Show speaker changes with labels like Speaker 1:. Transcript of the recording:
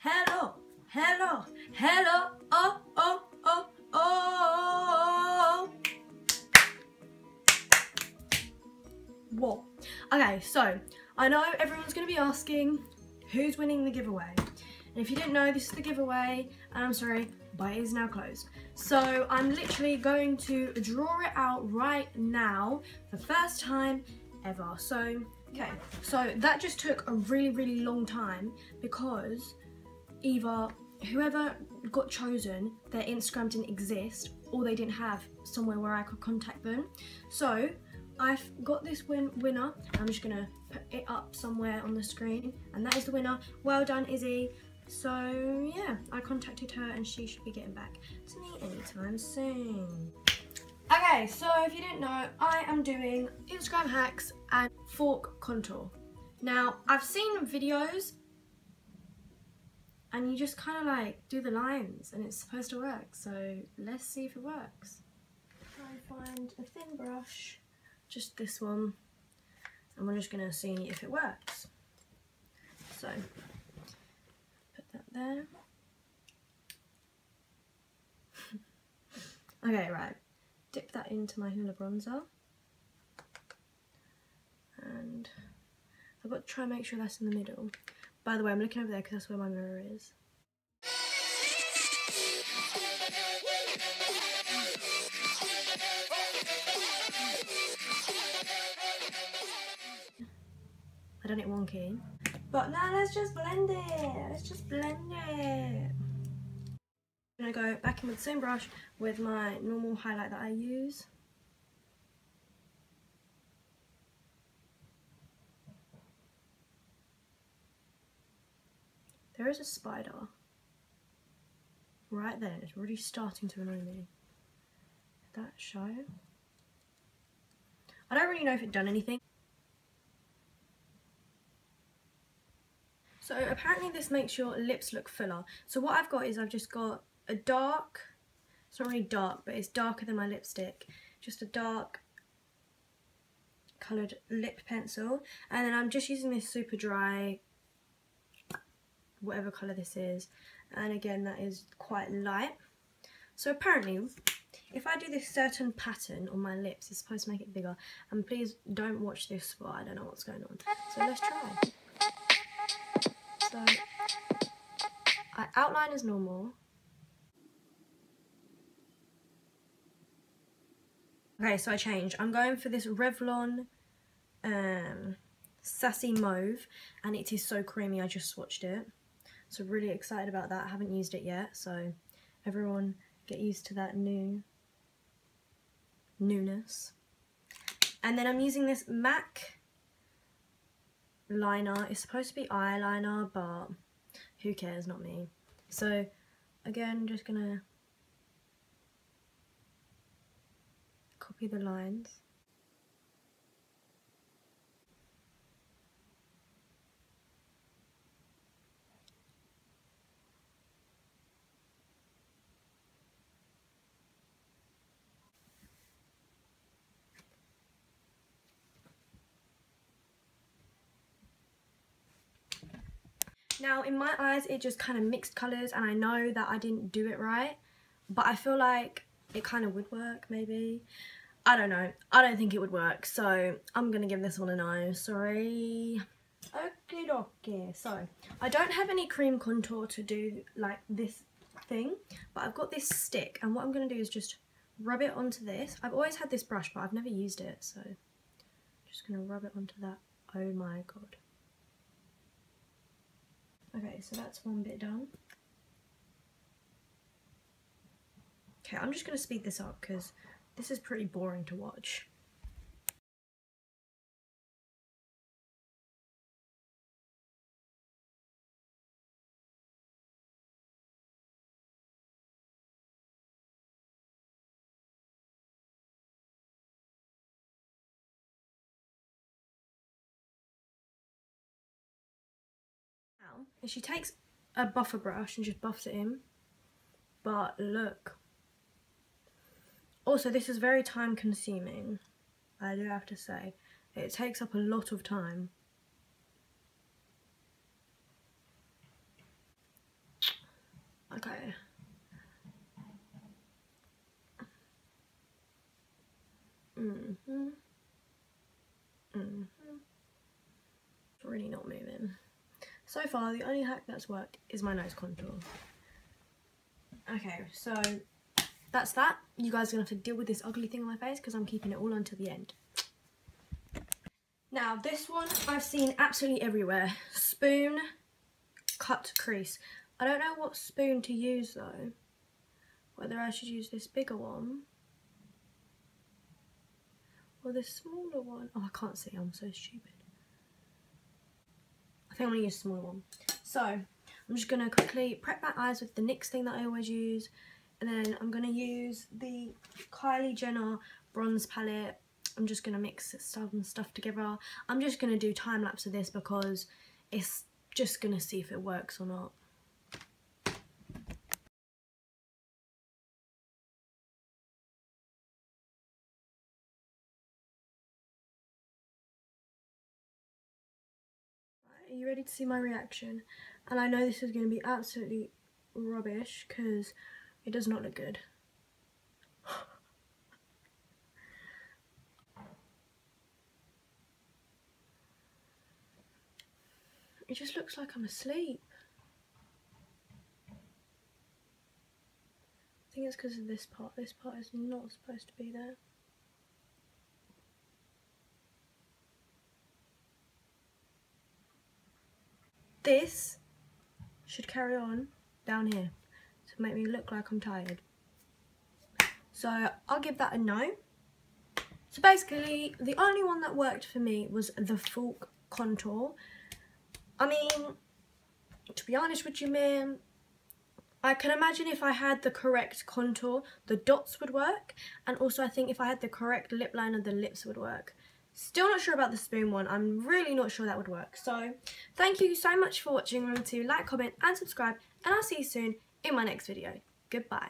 Speaker 1: hello, hello, hello, oh, oh, oh, oh. What? Okay, so I know everyone's going to be asking who's winning the giveaway. And if you didn't know, this is the giveaway, and I'm sorry, but it is now closed. So I'm literally going to draw it out right now, for the first time ever. So, okay, so that just took a really, really long time because either whoever got chosen, their Instagram didn't exist, or they didn't have somewhere where I could contact them. So I've got this win winner. I'm just gonna put it up somewhere on the screen, and that is the winner. Well done, Izzy. So yeah, I contacted her and she should be getting back to me anytime soon. Okay, so if you didn't know, I am doing Instagram hacks and fork contour. Now, I've seen videos and you just kind of like do the lines and it's supposed to work. So let's see if it works. try and find a thin brush, just this one, and we're just gonna see if it works. So put that there. okay, right. Dip that into my Hoola bronzer. And I've got to try and make sure that's in the middle. By the way, I'm looking over there because that's where my mirror is. I done it wonky. But now let's just blend it. Let's just blend it. I'm gonna go back in with the same brush with my normal highlight that I use. There is a spider right there. It's really starting to annoy me. Did that show? I don't really know if it done anything. So apparently this makes your lips look fuller. So what I've got is I've just got a dark, it's not really dark, but it's darker than my lipstick. Just a dark coloured lip pencil. And then I'm just using this super dry, whatever colour this is. And again, that is quite light. So apparently, if I do this certain pattern on my lips, it's supposed to make it bigger. And please don't watch this spot, I don't know what's going on. So let's try. So I outline as normal. Okay, so I changed. I'm going for this Revlon um, Sassy Mauve and it is so creamy. I just swatched it. So really excited about that. I haven't used it yet, so everyone get used to that new newness. And then I'm using this MAC liner. It's supposed to be eyeliner, but who cares, not me. So, again, just gonna copy the lines. Now, in my eyes, it just kind of mixed colours, and I know that I didn't do it right, but I feel like it kind of would work, maybe. I don't know. I don't think it would work, so I'm going to give this one a no. Sorry. Okay, okay. So, I don't have any cream contour to do, like, this thing, but I've got this stick, and what I'm going to do is just rub it onto this. I've always had this brush, but I've never used it, so I'm just going to rub it onto that. Oh my god. Okay, so that's one bit done. Okay, I'm just going to speed this up because this is pretty boring to watch. She takes a buffer brush and just buffs it in. But look. Also, this is very time consuming, I do have to say. It takes up a lot of time. So far the only hack that's worked is my nose contour. Okay, so that's that. You guys are going to have to deal with this ugly thing on my face because I'm keeping it all until the end. Now this one I've seen absolutely everywhere. Spoon cut crease. I don't know what spoon to use though. Whether I should use this bigger one or this smaller one. Oh, I can't see. I'm so stupid. I think I'm going to use a smaller one. So, I'm just going to quickly prep my eyes with the NYX thing that I always use. And then I'm going to use the Kylie Jenner bronze palette. I'm just going to mix some stuff together. I'm just going to do time lapse of this because it's just going to see if it works or not. Are you ready to see my reaction? And I know this is going to be absolutely rubbish because it does not look good. it just looks like I'm asleep. I think it's because of this part. This part is not supposed to be there. This should carry on down here to make me look like I'm tired. So I'll give that a no. So basically, the only one that worked for me was the fork contour. I mean, to be honest with you, man, I can imagine if I had the correct contour, the dots would work. And also I think if I had the correct lip liner, the lips would work. Still not sure about the spoon one. I'm really not sure that would work. So thank you so much for watching. Remember to like, comment and subscribe. And I'll see you soon in my next video. Goodbye.